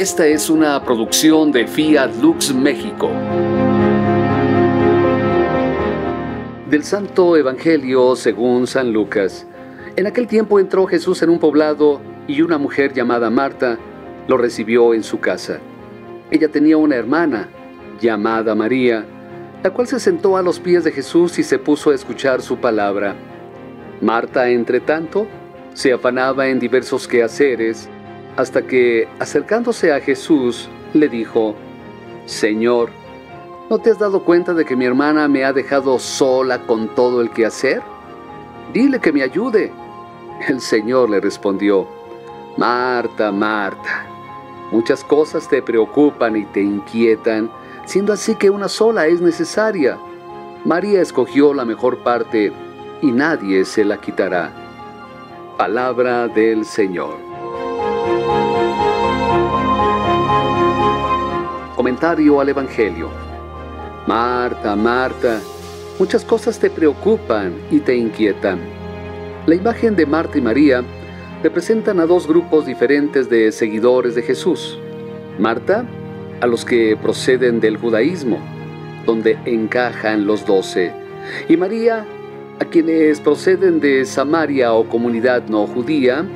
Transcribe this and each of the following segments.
Esta es una producción de Fiat Lux México. Del Santo Evangelio según San Lucas. En aquel tiempo entró Jesús en un poblado y una mujer llamada Marta lo recibió en su casa. Ella tenía una hermana llamada María, la cual se sentó a los pies de Jesús y se puso a escuchar su palabra. Marta, entre tanto, se afanaba en diversos quehaceres hasta que, acercándose a Jesús, le dijo, Señor, ¿no te has dado cuenta de que mi hermana me ha dejado sola con todo el quehacer? Dile que me ayude. El Señor le respondió, Marta, Marta, muchas cosas te preocupan y te inquietan, siendo así que una sola es necesaria. María escogió la mejor parte y nadie se la quitará. Palabra del Señor. Comentario al Evangelio. Marta, Marta, muchas cosas te preocupan y te inquietan. La imagen de Marta y María representan a dos grupos diferentes de seguidores de Jesús. Marta, a los que proceden del judaísmo, donde encajan los doce, y María, a quienes proceden de Samaria o comunidad no judía,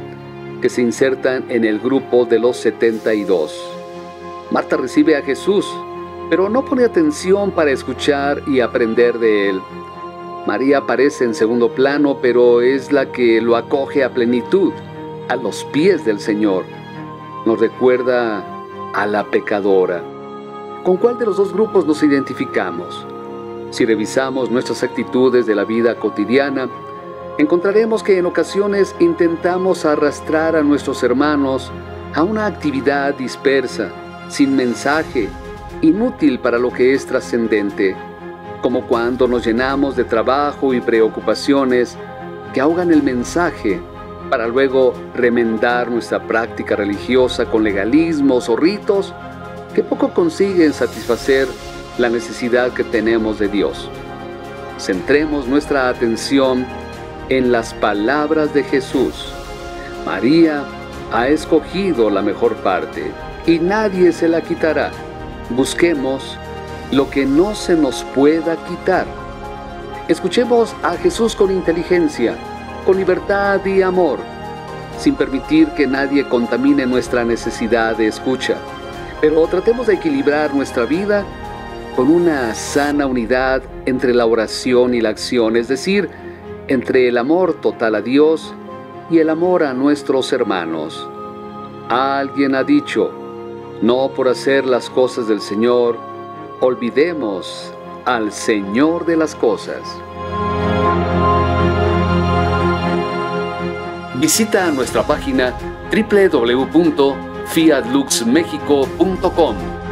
que se insertan en el grupo de los 72. Marta recibe a Jesús, pero no pone atención para escuchar y aprender de él. María aparece en segundo plano, pero es la que lo acoge a plenitud, a los pies del Señor. Nos recuerda a la pecadora. ¿Con cuál de los dos grupos nos identificamos? Si revisamos nuestras actitudes de la vida cotidiana, encontraremos que en ocasiones intentamos arrastrar a nuestros hermanos a una actividad dispersa, sin mensaje, inútil para lo que es trascendente, como cuando nos llenamos de trabajo y preocupaciones que ahogan el mensaje para luego remendar nuestra práctica religiosa con legalismos o ritos que poco consiguen satisfacer la necesidad que tenemos de Dios. Centremos nuestra atención en las palabras de Jesús. María ha escogido la mejor parte y nadie se la quitará. Busquemos lo que no se nos pueda quitar. Escuchemos a Jesús con inteligencia, con libertad y amor, sin permitir que nadie contamine nuestra necesidad de escucha. Pero tratemos de equilibrar nuestra vida con una sana unidad entre la oración y la acción, es decir, entre el amor total a Dios y el amor a nuestros hermanos. Alguien ha dicho, no por hacer las cosas del Señor, olvidemos al Señor de las cosas. Visita nuestra página www.fiatluxmexico.com